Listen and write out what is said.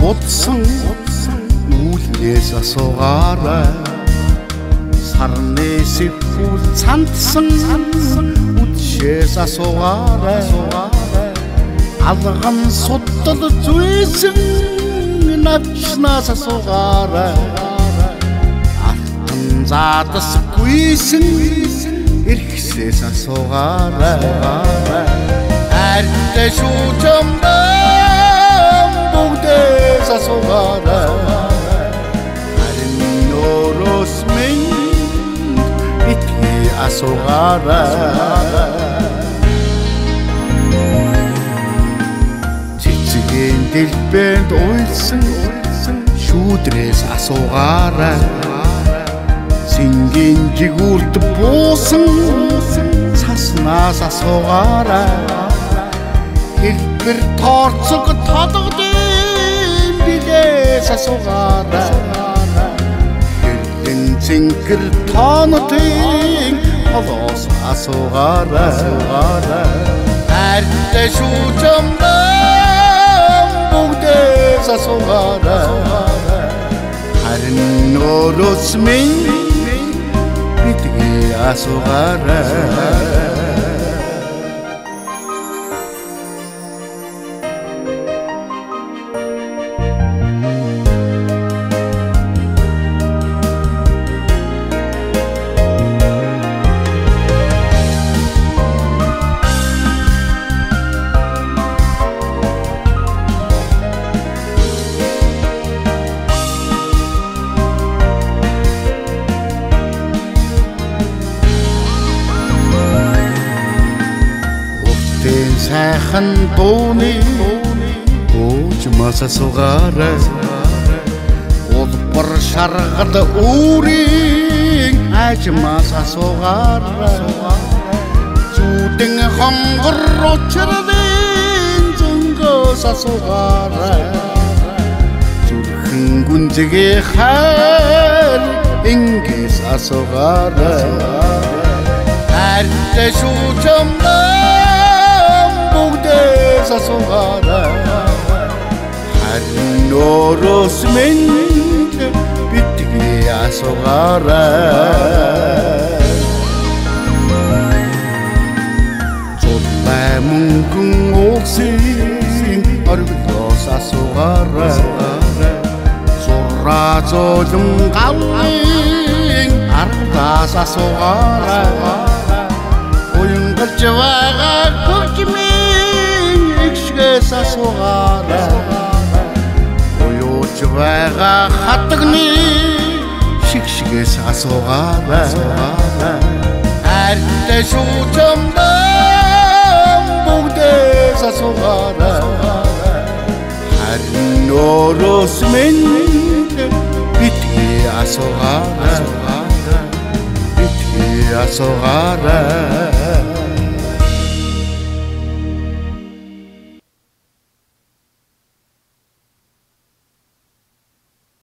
будсан нүүлнээс асуугаарай. Сарны сэвхүүл цандсан. Үдшээс асуугаарай. Алган суddал зүйсэн. Навчнаас асуугаарай. Алтан заадасгүйсэн эрхсээс асуугаарай. Артай шүүжэмдэн бүгдээс асуугаарай харин нөрөөс минь битгий асуугаарай. Цэцгийн дэлбэнд уйлсан шүүдрээс асуугаарай. Сингийн жигүүрт буусан цаснаас асуугаарай. Хэлбэр тооцог толгодын билээс асуугаарай хэлэн зингэр тоонотын холоос асуугаарай. Артай шүүжэмдэн бүгдээс асуугаарай. Харин нөрөөс минь битгий асуугаарай Тэн сайхан дууны ууж маса сугаарай Улбар шаргал үүрийн ажмаас асуугаарай Зүудэн хонгор учралын зөнгөөс асуугаарай Зүрхэн гүнзгий хайр ингээс асуугаарай Артай шүүжэмдэн нөрөөс минь битгий асуугаарай Зулбай мөнгөн уулсын оргилоос асуугаарай Зураа зөөлөн гавын ардаас асуугаарай Уянгалж байгаа хөгжмийн игшгээс асуугаарай хатагны шигшгээс асуугаарай. Артай шүүжэмдэн бүгдээс асуугаарай. Харин нөрөөс минь битгий асуугаарай. Битгий асуугаарай